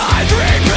I dream